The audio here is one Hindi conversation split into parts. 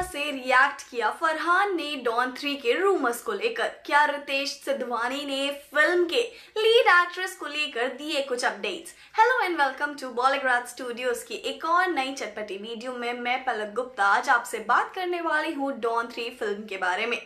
तरह से रिएक्ट किया फरहान ने डॉन थ्री के रूमर्स को लेकर। क्या रितेश सिद्धवानी ने फ़िल्म के लीड एक्ट्रेस को लेकर दिए कुछ updates hello and welcome to बॉलीग्राज studios की एक और नई चटपटी वीडियो में मैं पलक गुप्ता। आज आपसे बात करने वाली हूँ डॉन थ्री फ़िल्म के बारे में।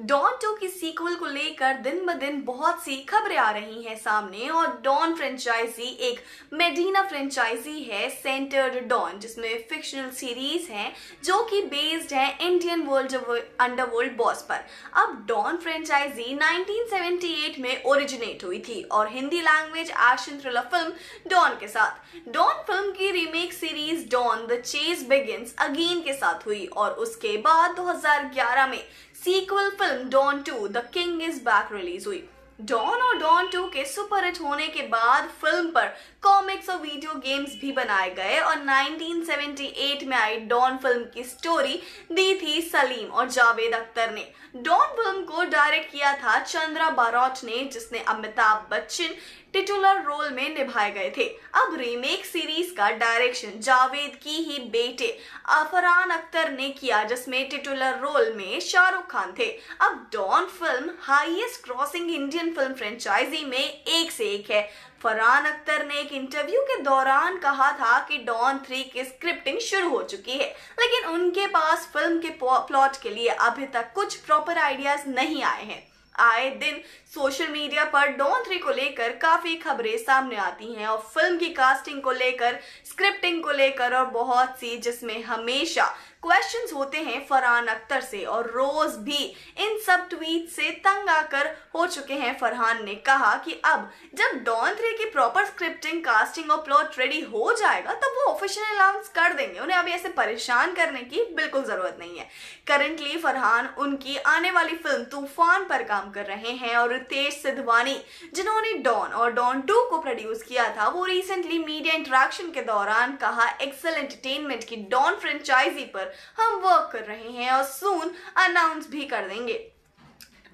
डॉन टू की सीक्वल को लेकर दिन ब दिन बहुत सी खबरें आ रही हैं सामने और डॉन फ्रेंचाइजी एक मेडिना फ्रेंचाइजी है सेंटर्ड डॉन जिसमें फिक्शनल सीरीज़ है जो कि बेस्ड है इंडियन वर्ल्ड अंडरवर्ल्ड बॉस पर। अब डॉन फ्रेंचाइजी 1978 में ओरिजिनेट हुई थी और Hindi language action thriller film Don के साथ। डॉन फ़िल्म की remake series Don the chase begins again के साथ हुई और उसके बाद 2011 में sequel film Don two the king is back release हुई। डॉन और डॉन टू के सुपरहिट होने के बाद फ़िल्म पर कॉमिक्स और वीडियो गेम्स भी बनाए गए और 1978 में आई डॉन फ़िल्म की स्टोरी दी थी सलीम और जावेद अख्तर ने। डॉन फ़िल्म को डायरेक्ट किया था चंद्रा बारोट ने, जिसने अमिताभ बच्चन टिटुलर रोल में निभाए गए थे। अब रीमेक सीरीज़ का डायरेक्शन जावेद की ही बेटे अफरान अख्तर ने किया, जिसमें टिटुलर रोल में शाहरुख खान थे। अब Don film highest grossing Indian film franchise में एक से एक है। फरहान अख्तर ने एक इंटरव्यू के दौरान कहा था कि डॉन थ्री की स्क्रिप्टिंग शुरू हो चुकी है, लेकिन उनके पास फ़िल्म के प्लॉट के लिए अभी तक कुछ प्रॉपर आइडियाज़ नहीं आए हैं। आए दिन सोशल मीडिया पर डॉन थ्री को लेकर काफ़ी खबरें सामने आती हैं और फ़िल्म की कास्टिंग को लेकर स्क्रिप्टिंग को लेकर और बहुत सी जिसमें हमेशा क्वेश्चंस होते हैं फरहान अख्तर से और रोज भी इन सब ट्वीट से तंग आकर हो चुके हैं फरहान ने कहा कि अब जब डॉन थ्री की प्रॉपर स्क्रिप्टिंग कास्टिंग और प्लॉट रेडी हो जाएगा, तब वो ऑफिशियल अनाउंस कर देंगे। उन्हें अभी ऐसे परेशान करने की बिल्कुल ज़रूरत नहीं है। करंटली फरहान उनकी आने वाली फ़िल्म तूफ़ान पर काम कर रहे हैं और रितेश सिद्धवानी, जिन्होंने डॉन और डॉन टू को प्रोड्यूस किया था, वो रिसेंटली मीडिया इंटरेक्शन के दौरान कहा एक्सल एंटरटेनमेंट की डॉन फ्रेंचाइजी पर हम वर्क कर रहे हैं और सून अनाउंस भी कर देंगे।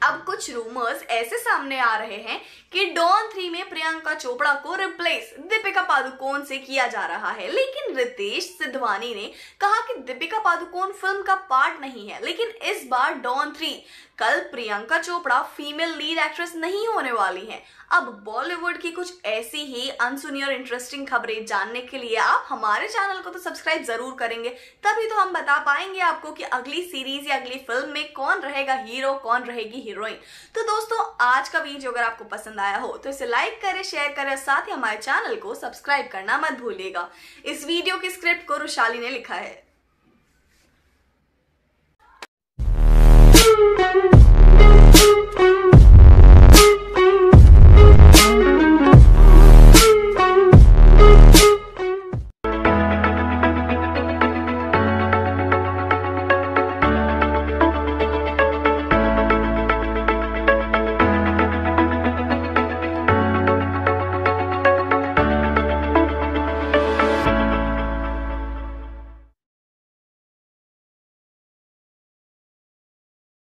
अब कुछ रूमर्स ऐसे सामने आ रहे हैं कि डॉन थ्री में प्रियंका चोपड़ा को रिप्लेस दीपिका पादुकोण से किया जा रहा है। लेकिन रितेश सिद्धवानी ने कहा कि दीपिका पादुकोण फ़िल्म का पार्ट नहीं है। लेकिन इस बार डॉन थ्री कल Priyanka Chopra female lead actress नहीं होने वाली हैं। अब बॉलीवुड की कुछ ऐसी ही अनसुनी और इंटरेस्टिंग खबरें जानने के लिए आप हमारे चैनल को तो सब्सक्राइब ज़रूर करेंगे। तभी तो हम बता पाएँगे आपको कि अगली सीरीज़ या अगली फ़िल्म में कौन रहेगा हीरो कौन रहेगी हीरोइन तो दोस्तों, आज का वीडियो अगर आपको पसंद आया हो तो इसे लाइक करें शेयर करें साथ ही हमारे चैनल को सब्सक्राइब करना मत भूलिएगा। इस वीडियो की स्क्रिप्ट को रुशाली ने लिखा है।